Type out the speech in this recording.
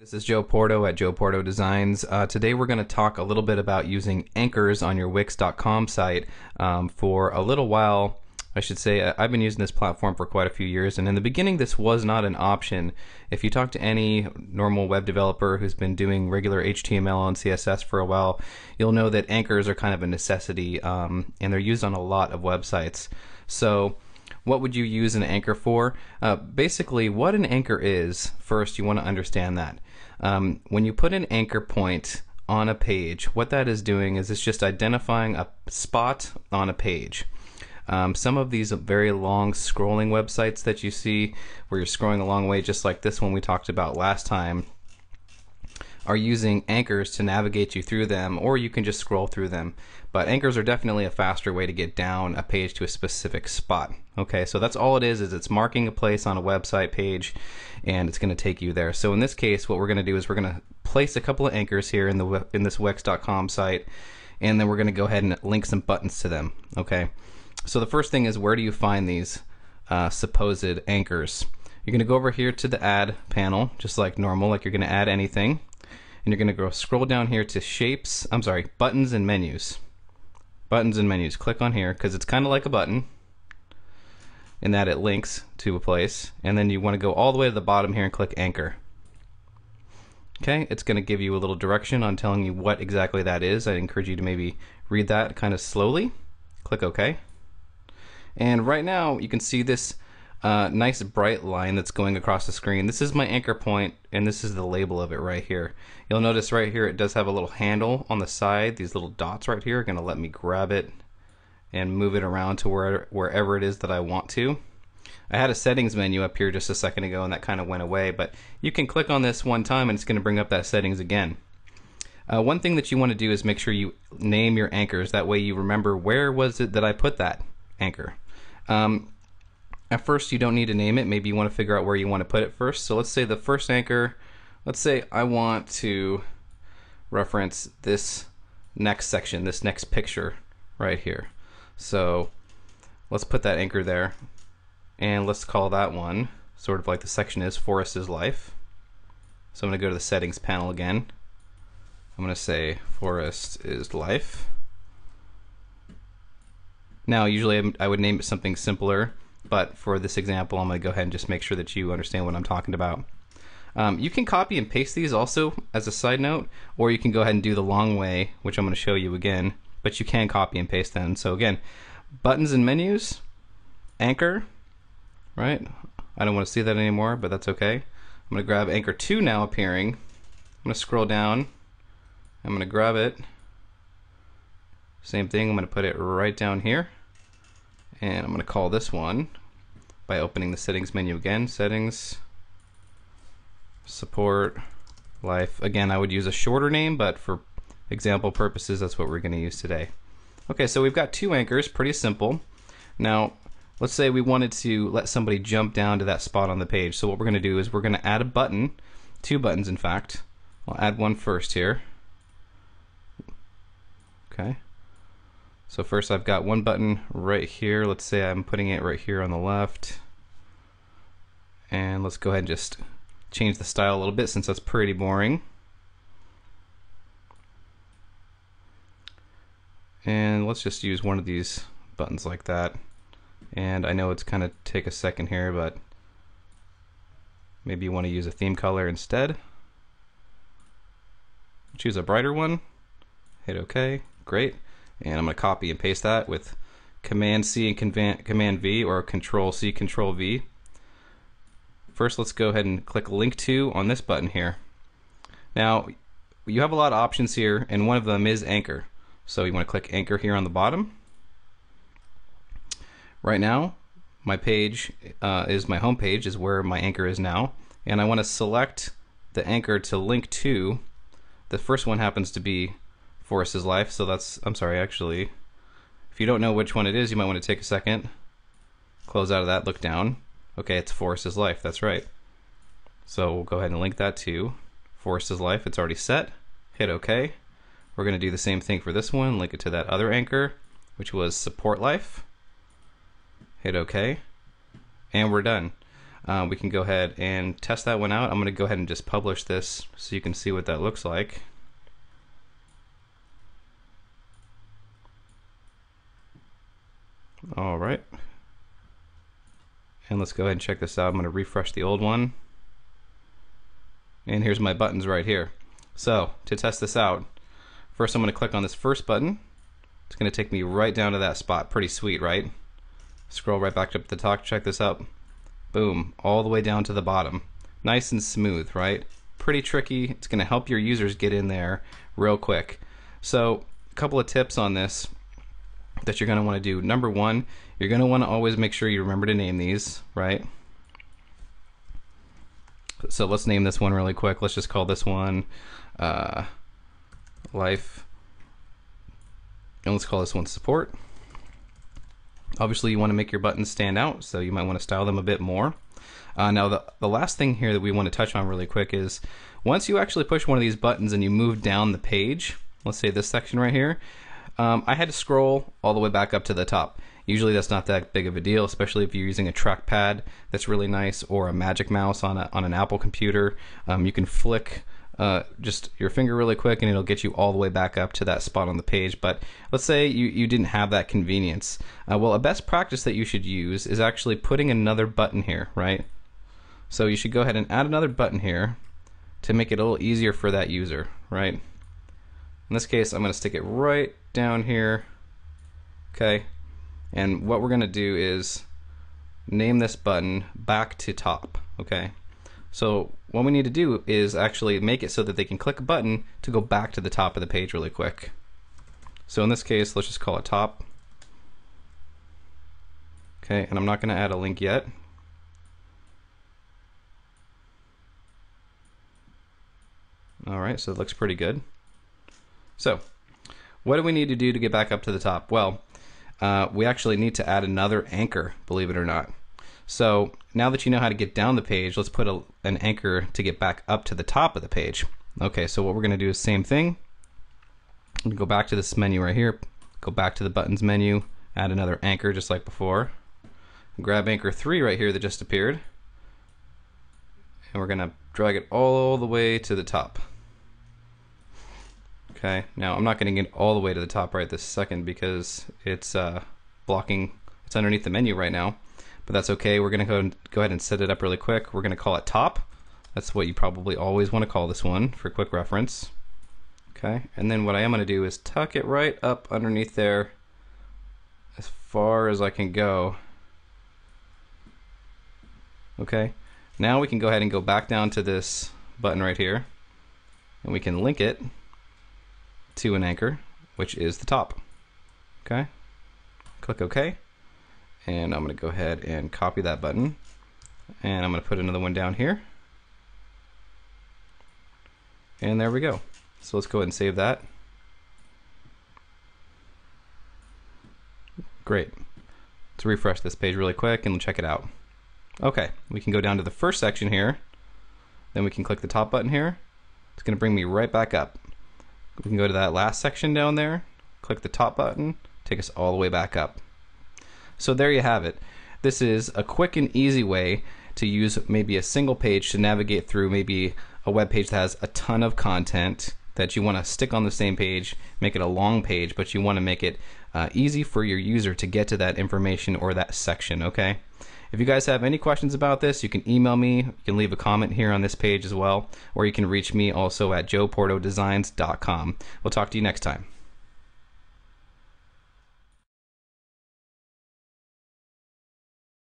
This is Joe Porto at Joe Porto Designs. Uh, today we're going to talk a little bit about using anchors on your Wix.com site. Um, for a little while, I should say, I've been using this platform for quite a few years, and in the beginning, this was not an option. If you talk to any normal web developer who's been doing regular HTML and CSS for a while, you'll know that anchors are kind of a necessity, um, and they're used on a lot of websites. So, what would you use an anchor for? Uh, basically, what an anchor is, first, you want to understand that. Um, when you put an anchor point on a page, what that is doing is it's just identifying a spot on a page. Um, some of these very long scrolling websites that you see where you're scrolling a long way, just like this one we talked about last time, are using anchors to navigate you through them, or you can just scroll through them. But anchors are definitely a faster way to get down a page to a specific spot. Okay, so that's all it is, is it's marking a place on a website page and it's going to take you there. So in this case, what we're going to do is we're going to place a couple of anchors here in the in this Wix.com site, and then we're going to go ahead and link some buttons to them. Okay, so the first thing is where do you find these uh, supposed anchors? You're going to go over here to the add panel, just like normal, like you're going to add anything and you're going to go scroll down here to shapes, I'm sorry, buttons and menus. Buttons and menus. Click on here because it's kind of like a button in that it links to a place. And then you want to go all the way to the bottom here and click anchor. Okay, it's going to give you a little direction on telling you what exactly that is. I encourage you to maybe read that kind of slowly. Click OK. And right now you can see this uh, nice bright line that's going across the screen. This is my anchor point and this is the label of it right here. You'll notice right here it does have a little handle on the side. These little dots right here are going to let me grab it and move it around to where, wherever it is that I want to. I had a settings menu up here just a second ago and that kind of went away, but you can click on this one time and it's going to bring up that settings again. Uh, one thing that you want to do is make sure you name your anchors. That way you remember where was it that I put that anchor. Um, at first, you don't need to name it. Maybe you want to figure out where you want to put it first. So let's say the first anchor, let's say I want to reference this next section, this next picture right here. So let's put that anchor there. And let's call that one sort of like the section is Forest is Life. So I'm going to go to the settings panel again. I'm going to say Forest is Life. Now, usually I would name it something simpler but for this example, I'm going to go ahead and just make sure that you understand what I'm talking about. Um, you can copy and paste these also as a side note, or you can go ahead and do the long way, which I'm going to show you again, but you can copy and paste them. So again, buttons and menus, anchor, right? I don't want to see that anymore, but that's okay. I'm going to grab anchor 2 now appearing. I'm going to scroll down. I'm going to grab it. Same thing, I'm going to put it right down here and I'm going to call this one by opening the settings menu again. Settings support life. Again I would use a shorter name but for example purposes that's what we're going to use today. Okay so we've got two anchors pretty simple. Now let's say we wanted to let somebody jump down to that spot on the page. So what we're going to do is we're going to add a button two buttons in fact. I'll add one first here. Okay so first I've got one button right here. Let's say I'm putting it right here on the left. And let's go ahead and just change the style a little bit since that's pretty boring. And let's just use one of these buttons like that. And I know it's kind of take a second here, but maybe you want to use a theme color instead. Choose a brighter one. Hit OK. Great and I'm going to copy and paste that with Command C and Command V or Control C Control V. First let's go ahead and click link to on this button here. Now you have a lot of options here and one of them is anchor. So you want to click anchor here on the bottom. Right now my page uh, is my home page is where my anchor is now and I want to select the anchor to link to. The first one happens to be Forest's life. So that's, I'm sorry, actually, if you don't know which one it is, you might want to take a second, close out of that, look down. Okay, it's Forest's life, that's right. So we'll go ahead and link that to Forest's life. It's already set. Hit OK. We're going to do the same thing for this one, link it to that other anchor, which was support life. Hit OK. And we're done. uh, we can go ahead and test that one out. I'm going to go ahead and just publish this so you can see what that looks like. All right. And let's go ahead and check this out. I'm going to refresh the old one. And here's my buttons right here. So to test this out, first I'm going to click on this first button. It's going to take me right down to that spot. Pretty sweet, right? Scroll right back up to the top. Check this out. Boom. All the way down to the bottom. Nice and smooth, right? Pretty tricky. It's going to help your users get in there real quick. So a couple of tips on this that you're going to want to do. Number one, you're going to want to always make sure you remember to name these, right? So let's name this one really quick. Let's just call this one uh, life. And let's call this one support. Obviously, you want to make your buttons stand out, so you might want to style them a bit more. Uh, now, the, the last thing here that we want to touch on really quick is once you actually push one of these buttons and you move down the page, let's say this section right here, um, I had to scroll all the way back up to the top. Usually that's not that big of a deal, especially if you're using a trackpad that's really nice or a magic mouse on, a, on an Apple computer. Um, you can flick uh, just your finger really quick and it'll get you all the way back up to that spot on the page. But let's say you, you didn't have that convenience. Uh, well, a best practice that you should use is actually putting another button here, right? So you should go ahead and add another button here to make it a little easier for that user, right? In this case, I'm going to stick it right down here. Okay. And what we're going to do is name this button back to top. Okay. So what we need to do is actually make it so that they can click a button to go back to the top of the page really quick. So in this case, let's just call it top. Okay, and I'm not going to add a link yet. All right, so it looks pretty good. So, what do we need to do to get back up to the top? Well, uh, we actually need to add another anchor, believe it or not. So now that you know how to get down the page, let's put a, an anchor to get back up to the top of the page. Okay, so what we're going to do is same thing. Go back to this menu right here, go back to the buttons menu, add another anchor just like before. Grab anchor 3 right here that just appeared. And we're going to drag it all the way to the top. Okay, now I'm not going to get all the way to the top right this second because it's uh, blocking, it's underneath the menu right now but that's okay. We're going to go, and, go ahead and set it up really quick. We're going to call it top. That's what you probably always want to call this one for quick reference. Okay, and then what I am going to do is tuck it right up underneath there as far as I can go. Okay, now we can go ahead and go back down to this button right here and we can link it to an anchor, which is the top. Okay, click OK. And I'm going to go ahead and copy that button. And I'm going to put another one down here. And there we go. So let's go ahead and save that. Great. Let's refresh this page really quick and check it out. Okay we can go down to the first section here. Then we can click the top button here. It's going to bring me right back up we can go to that last section down there click the top button take us all the way back up so there you have it. This is a quick and easy way to use maybe a single page to navigate through maybe a web page that has a ton of content that you want to stick on the same page, make it a long page, but you want to make it uh, easy for your user to get to that information or that section, okay? If you guys have any questions about this, you can email me. You can leave a comment here on this page as well, or you can reach me also at joeportodesigns.com. We'll talk to you next time.